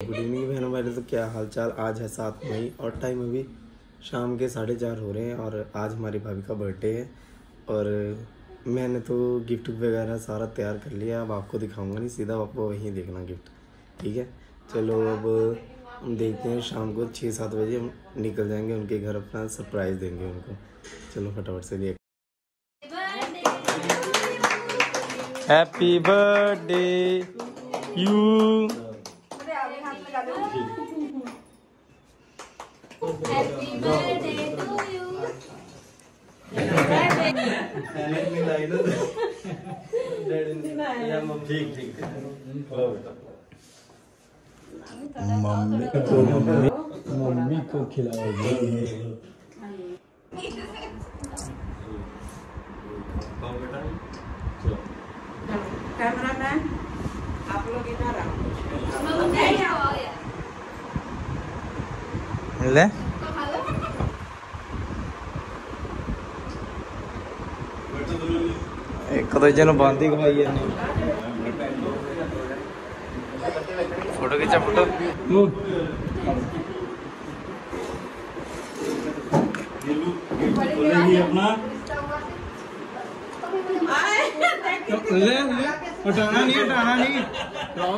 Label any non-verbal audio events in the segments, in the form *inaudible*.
Good evening बहनों मेरे तो क्या हालचाल? आज है सात मई और टाइम अभी शाम के साढ़े चार हो रहे हैं और आज हमारी भाभी का बर्थडे है। और मैंने तो गिफ्ट वगैरह सारा तैयार कर लिया। अब आपको दिखाऊँगा नहीं, सीधा आपको वहीं देखना गिफ्ट ठीक है? चलो, अब हम देखते हैं शाम को छः सात बजे हम निकल जाएँगे उनके घर, अपना सरप्राइज़ देंगे उनको। चलो, फटाफट से देख। Happy birthday you Happy birthday to you. ठीक ठीक मम्मी को मम्मी मम्मी को खिलाओगे कैमरामैन आप लोग इधर आओ नहीं आओ यार ले ਇੱਕ ਦੂਜੇ ਨੂੰ ਬੰਦ ਹੀ ਖਵਾਈ ਜਾਂਦੇ ਫੋਟੋ ਖਿੱਚਾ ਫੋਟੋ ले ले हटाना नहीं हटाना नहीं लाओ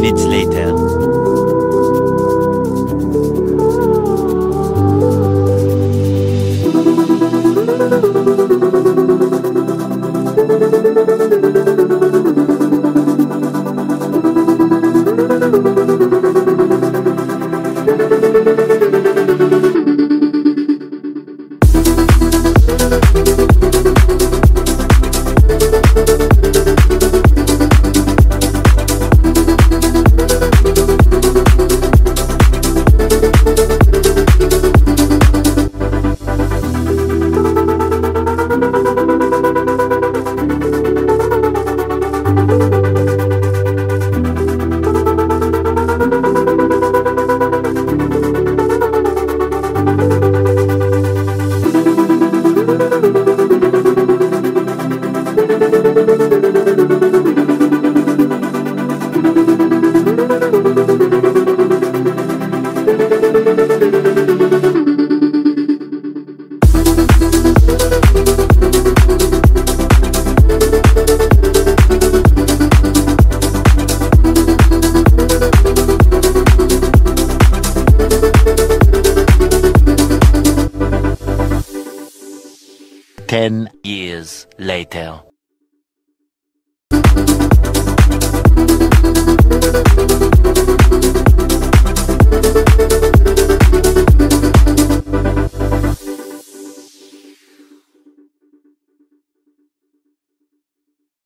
minutes later. *laughs* Ten years later.